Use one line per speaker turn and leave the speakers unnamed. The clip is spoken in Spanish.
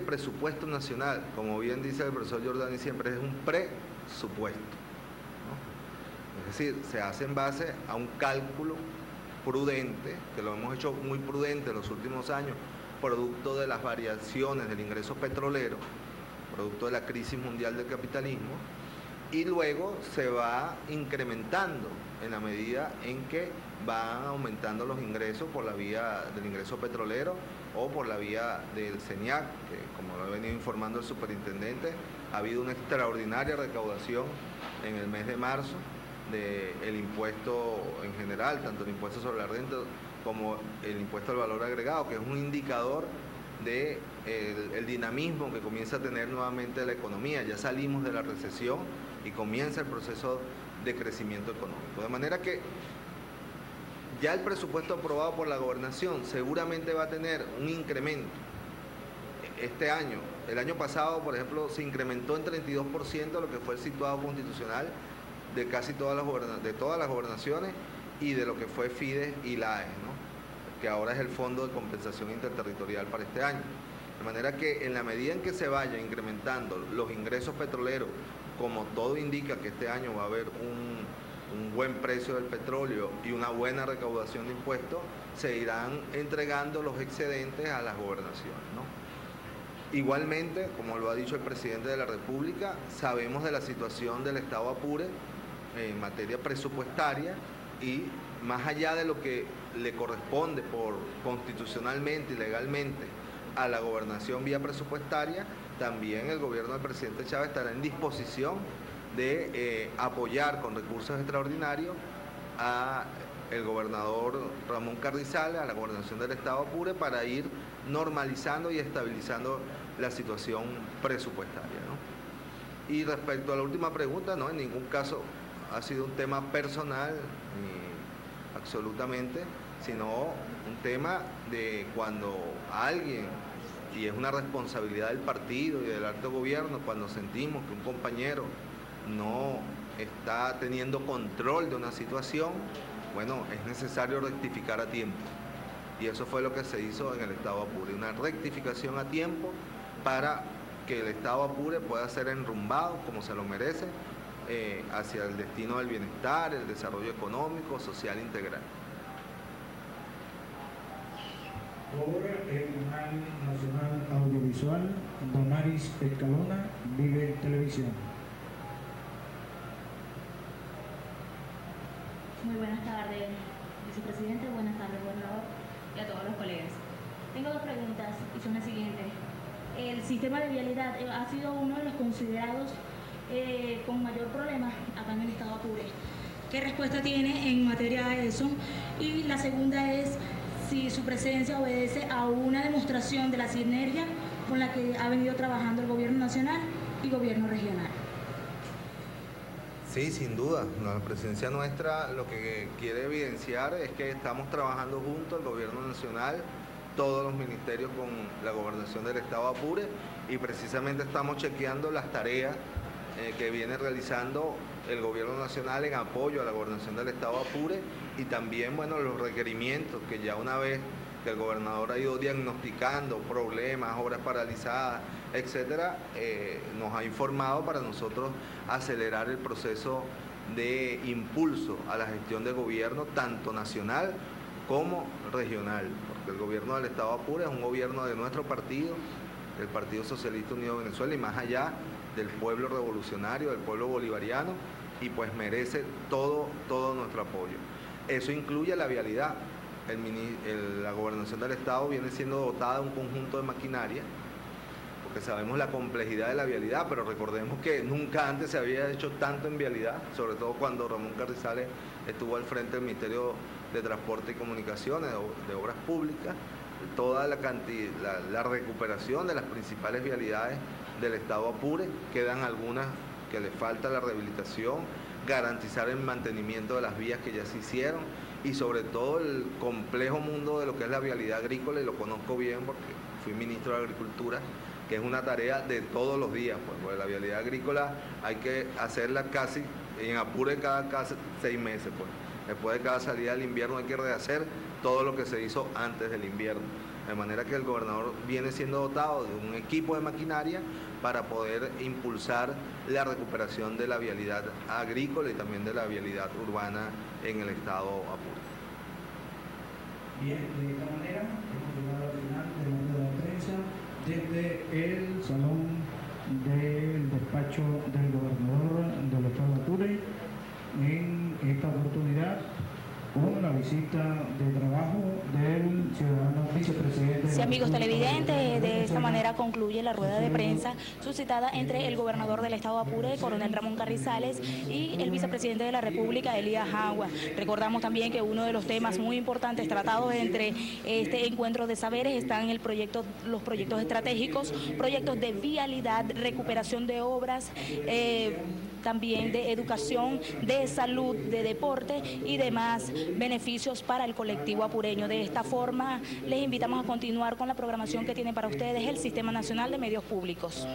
el presupuesto nacional, como bien dice el profesor Giordani siempre, es un presupuesto. Es decir, se hace en base a un cálculo prudente, que lo hemos hecho muy prudente en los últimos años, producto de las variaciones del ingreso petrolero, producto de la crisis mundial del capitalismo, y luego se va incrementando en la medida en que van aumentando los ingresos por la vía del ingreso petrolero o por la vía del CENIAC, que como lo ha venido informando el superintendente, ha habido una extraordinaria recaudación en el mes de marzo del impuesto en general, tanto el impuesto sobre la renta como el impuesto al valor agregado, que es un indicador de el, dinamismo que comienza a tener nuevamente la economía. Ya salimos de la recesión y comienza el proceso de crecimiento económico. De manera que ya el presupuesto aprobado por la gobernación seguramente va a tener un incremento este año. El año pasado, por ejemplo, se incrementó en 32% lo que fue el situado constitucional de casi todas las, de todas las gobernaciones y de lo que fue FIDES y LAE, que ahora es el Fondo de Compensación Interterritorial para este año. De manera que en la medida en que se vaya incrementando los ingresos petroleros, como todo indica que este año va a haber un, buen precio del petróleo y una buena recaudación de impuestos, se irán entregando los excedentes a las gobernaciones. Igualmente, como lo ha dicho el presidente de la República, sabemos de la situación del Estado Apure en materia presupuestaria y más allá de lo que le corresponde por constitucionalmente y legalmente a la gobernación vía presupuestaria, también el gobierno del presidente Chávez estará en disposición de eh, apoyar con recursos extraordinarios a el gobernador Ramón Carrizales, a la gobernación del Estado Apure, para ir normalizando y estabilizando la situación presupuestaria. Y respecto a la última pregunta, no, en ningún caso ha sido un tema personal, ni absolutamente, sino un tema de cuando alguien, y es una responsabilidad del partido y del alto gobierno, cuando sentimos que un compañero no está teniendo control de una situación, bueno, es necesario rectificar a tiempo. Y eso fue lo que se hizo en el Estado Apure, una rectificación a tiempo para que el Estado Apure pueda ser enrumbado como se lo merece eh, hacia el destino del bienestar, el desarrollo económico, social integral.
Por el canal nacional audiovisual, Domaris Escalona, Vive Televisión.
Muy buenas tardes, vicepresidente, buenas tardes, gobernador y a todos los colegas. Tengo dos preguntas y son las siguientes. El sistema de vialidad ha sido uno de los considerados eh, con mayor problema acá en el estado Apure. ¿Qué respuesta tiene en materia de eso? Y la segunda es si su presencia obedece a una demostración de la sinergia con la que ha venido trabajando el gobierno nacional y gobierno regional.
Sí, sin duda. La presencia nuestra lo que quiere evidenciar es que estamos trabajando juntos, el gobierno nacional, todos los ministerios con la gobernación del estado Apure y precisamente estamos chequeando las tareas eh, que viene realizando el gobierno nacional en apoyo a la gobernación del estado Apure y también bueno los requerimientos que ya una vez que el gobernador ha ido diagnosticando problemas, obras paralizadas, etcétera, eh, nos ha informado para nosotros acelerar el proceso de impulso a la gestión de gobierno tanto nacional como regional, porque el gobierno del Estado Apure es un gobierno de nuestro partido, el Partido Socialista Unido de Venezuela y más allá del pueblo revolucionario, del pueblo bolivariano, y pues merece todo, todo nuestro apoyo. Eso incluye la vialidad. la gobernación del Estado viene siendo dotada de un conjunto de maquinaria, porque sabemos la complejidad de la vialidad, pero recordemos que nunca antes se había hecho tanto en vialidad, sobre todo cuando Ramón Carrizales estuvo al frente del Ministerio de Transporte y Comunicaciones, de, Obras Públicas, toda la, la recuperación de las principales vialidades del Estado Apure, quedan algunas que le falta la rehabilitación, garantizar el mantenimiento de las vías que ya se hicieron y sobre todo el complejo mundo de lo que es la vialidad agrícola y lo conozco bien porque fui ministro de Agricultura, que es una tarea de todos los días, pues, porque la vialidad agrícola hay que hacerla casi en Apure cada, cada seis meses, pues. Después de cada salida del invierno hay que rehacer todo lo que se hizo antes del invierno. De manera que el gobernador viene siendo dotado de un equipo de maquinaria para poder impulsar la recuperación de la vialidad agrícola y también de la vialidad urbana en el estado Apure.
Bien, de esta manera hemos llegado al final de la prensa desde el salón del despacho del gobernador del estado de Apure en esta oportunidad con la visita de trabajo del ciudadano vicepresidente.
Sí, amigos televidentes, de esta manera concluye la rueda de prensa suscitada entre el gobernador del estado de Apure, coronel Ramón Carrizales, y el vicepresidente de la República, Elías Agua. Recordamos también que uno de los temas muy importantes tratados entre este encuentro de saberes están el proyecto, los proyectos estratégicos, proyectos de vialidad, recuperación de obras, eh, también de educación, de salud, de deporte y demás beneficios para el colectivo apureño. De esta forma, les invitamos a continuar con la programación que tiene para ustedes el Sistema Nacional de Medios Públicos.